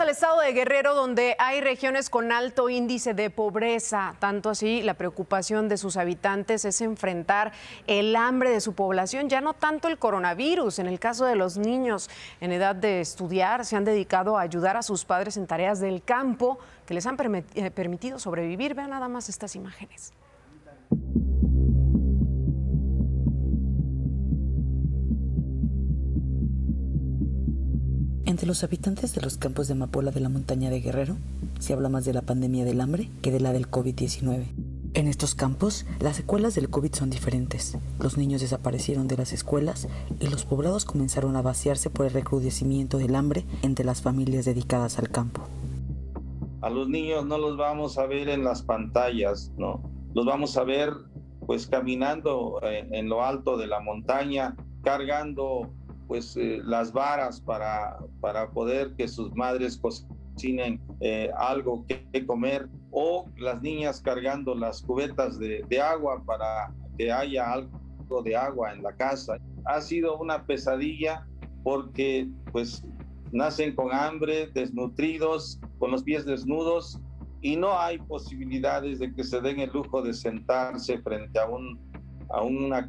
al estado de Guerrero, donde hay regiones con alto índice de pobreza. Tanto así, la preocupación de sus habitantes es enfrentar el hambre de su población, ya no tanto el coronavirus. En el caso de los niños en edad de estudiar, se han dedicado a ayudar a sus padres en tareas del campo que les han eh, permitido sobrevivir. Vean nada más estas imágenes. Entre los habitantes de los campos de amapola de la montaña de Guerrero, se habla más de la pandemia del hambre que de la del COVID-19. En estos campos, las secuelas del COVID son diferentes. Los niños desaparecieron de las escuelas y los poblados comenzaron a vaciarse por el recrudecimiento del hambre entre las familias dedicadas al campo. A los niños no los vamos a ver en las pantallas, ¿no? Los vamos a ver pues caminando eh, en lo alto de la montaña, cargando pues eh, las varas para, para poder que sus madres cocinen eh, algo que, comer o las niñas cargando las cubetas de, de agua para que haya algo de agua en la casa. Ha sido una pesadilla porque pues nacen con hambre, desnutridos, con los pies desnudos y no hay posibilidades de que se den el lujo de sentarse frente a, un, a una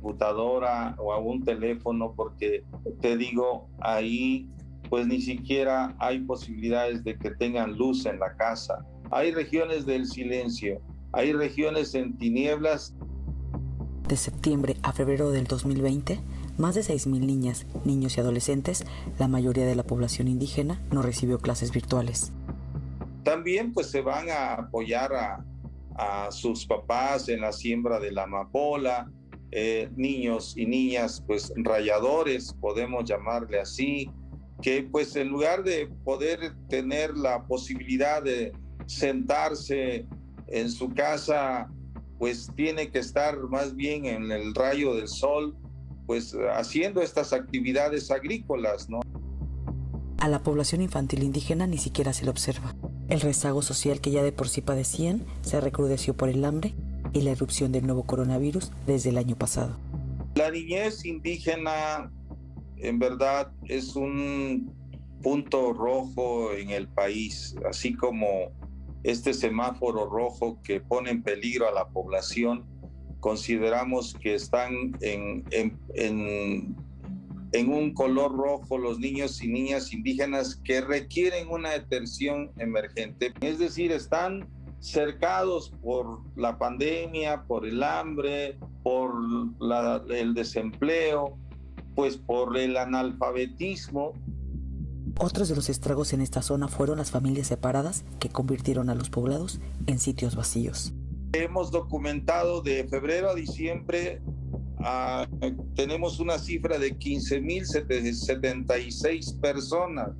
computadora o a un teléfono porque te digo, ahí pues ni siquiera hay posibilidades de que tengan luz en la casa. Hay regiones del silencio, hay regiones en tinieblas. De septiembre a febrero del 2020, más de 6.000 niñas, niños y adolescentes, la mayoría de la población indígena, no recibió clases virtuales. También pues se van a apoyar a, a sus papás en la siembra de la amapola, eh, niños y niñas, pues rayadores, podemos llamarle así, que pues en lugar de poder tener la posibilidad de sentarse en su casa, pues tiene que estar más bien en el rayo del sol, pues haciendo estas actividades agrícolas, ¿no? A la población infantil indígena ni siquiera se le observa. El rezago social que ya de por sí padecían se recrudeció por el hambre y la erupción del nuevo coronavirus desde el año pasado. La niñez indígena en verdad es un punto rojo en el país, así como este semáforo rojo que pone en peligro a la población, consideramos que están en, en, en, en, un color rojo los niños y niñas indígenas que requieren una atención emergente. Es decir, están cercados por la pandemia, por el hambre, por el desempleo, pues por el analfabetismo. Otros de los estragos en esta zona fueron las familias separadas que convirtieron a los poblados en sitios vacíos. Hemos documentado de febrero a diciembre, ah, tenemos una cifra de 15.076 personas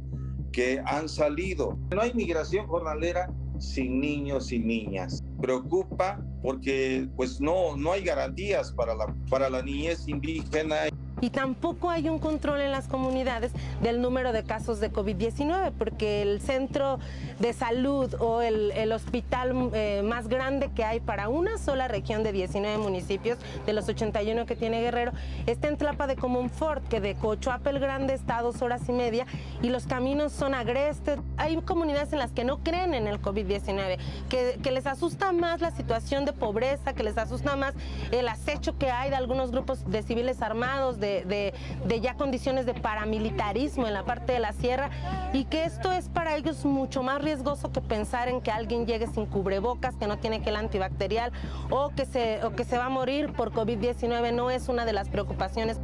que han salido. No hay migración jornalera sin niños y niñas. Preocupa porque pues no, no hay garantías para la, para la niñez indígena y tampoco hay un control en las comunidades del número de casos de COVID-19, porque el centro de salud o el, hospital eh, más grande que hay para una sola región de 19 municipios, de los 81 que tiene Guerrero, está en Tlapa de Comonfort, que de Cochoapel Grande está dos horas y media, y los caminos son agrestes. Hay comunidades en las que no creen en el COVID-19, que, que les asusta más la situación de pobreza, que les asusta más el acecho que hay de algunos grupos de civiles armados, de ya condiciones de paramilitarismo en la parte de la sierra y que esto es para ellos mucho más riesgoso que pensar en que alguien llegue sin cubrebocas, que no tiene gel antibacterial o que se, o que se va a morir por COVID-19 no es una de las preocupaciones.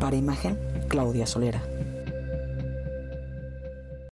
Para imagen, Claudia Solera.